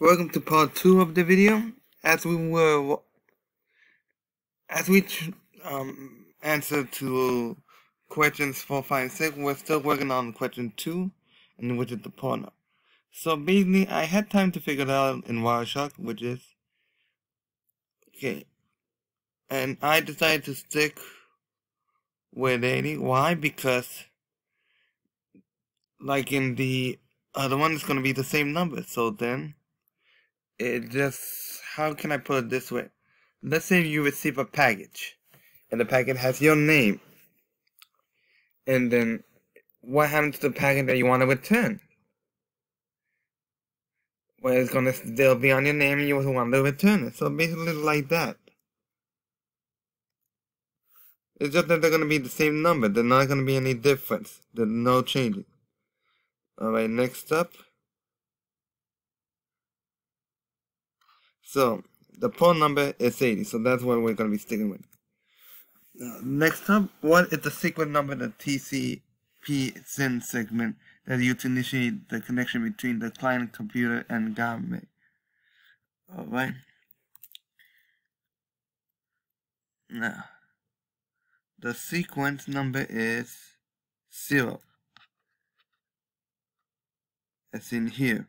Welcome to part two of the video. As we were, as we um, answer to questions four, five, six, we're still working on question two, and which is the partner. So basically, I had time to figure it out in Wireshark, which is okay, and I decided to stick with 80. Why? Because like in the other one, it's going to be the same number. So then it just how can I put it this way? Let's say you receive a package and the package has your name. And then what happens to the package that you want to return? Well, it's gonna still be on your name and you want to return it. So basically like that. It's just that they're gonna be the same number. There's not gonna be any difference. There's no changing. Alright, next up. So the port number is 80, so that's what we're going to be sticking with. Next up, what is the sequence number the TCP SYN segment that used to initiate the connection between the client computer and government? Alright. Now, the sequence number is 0. As in here.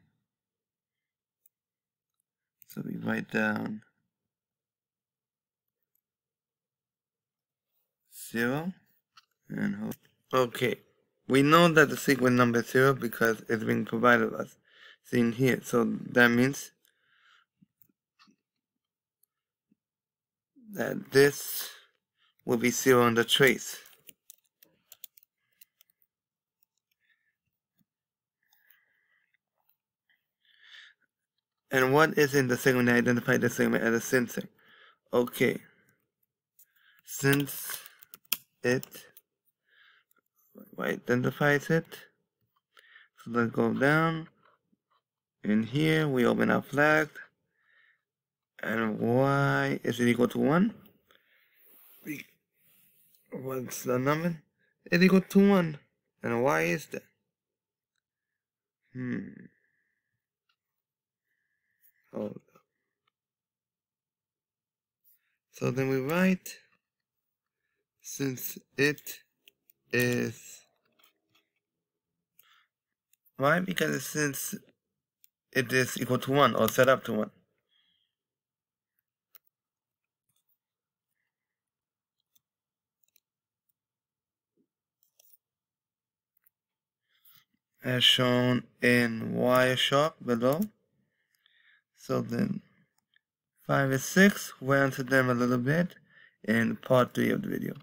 So we write down 0 and hold. Okay, we know that the sequence number is 0 because it's been provided us seen here. So that means that this will be 0 on the trace. And what is in the segment that identifies the segment as a sensor? Okay. Since it identifies it, so let's go down. In here, we open our flag. And y is it equal to 1? What's the number? It's equal to 1. And why is that? Hmm. Oh, up. So then we write, since it is, why? Because since it is equal to 1 or set up to 1. as shown in Wireshark below. So then 5 and 6, we'll answer them a little bit in part 3 of the video.